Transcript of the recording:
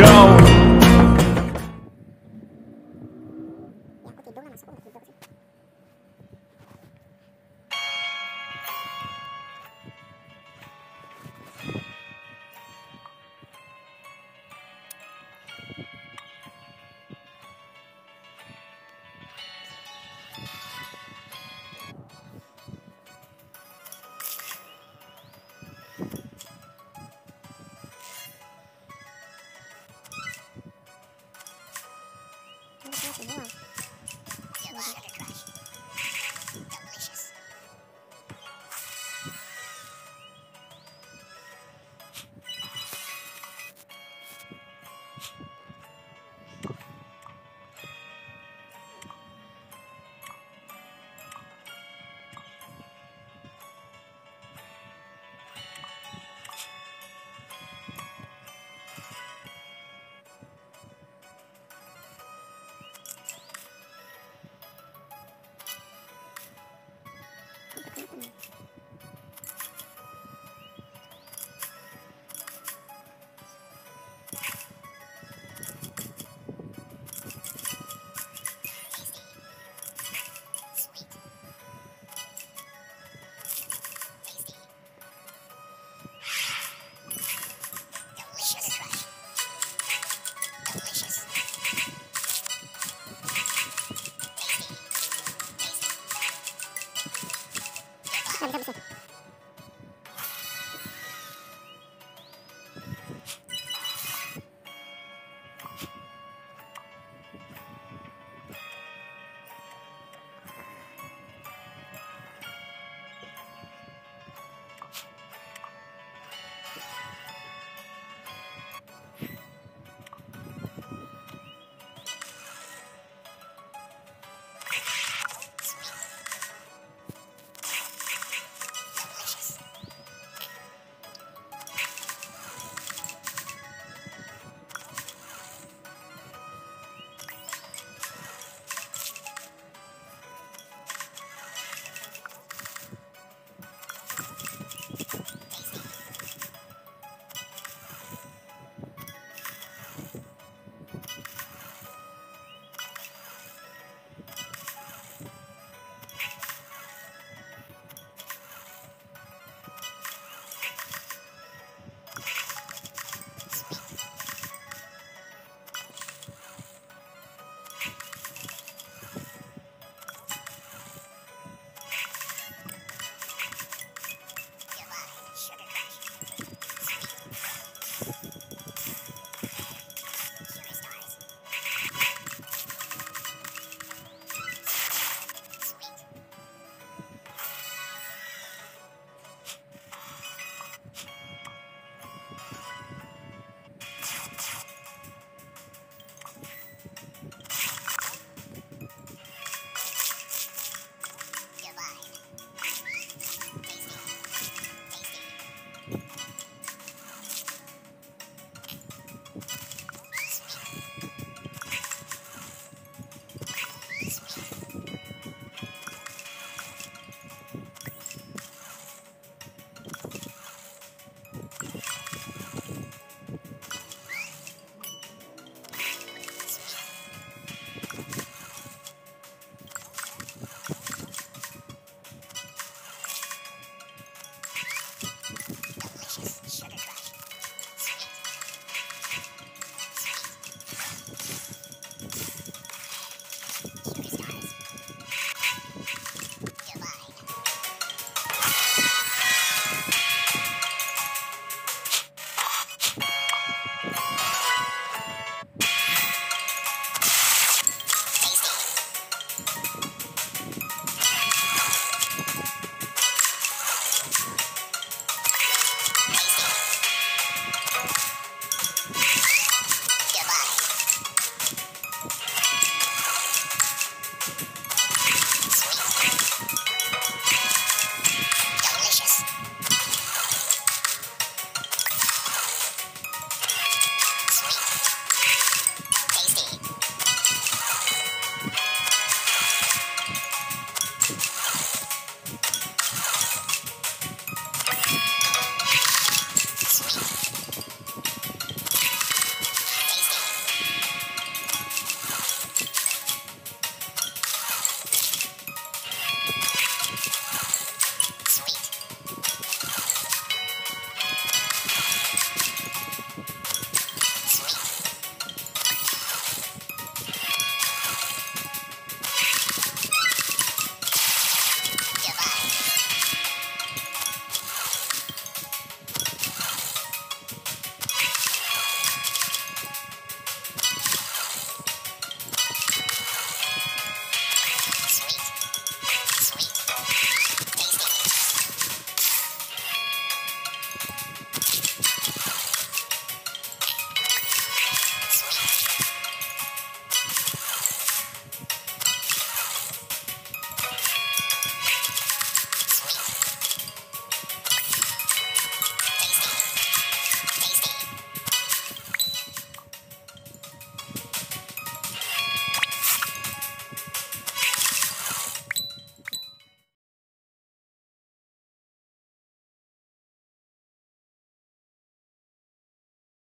go.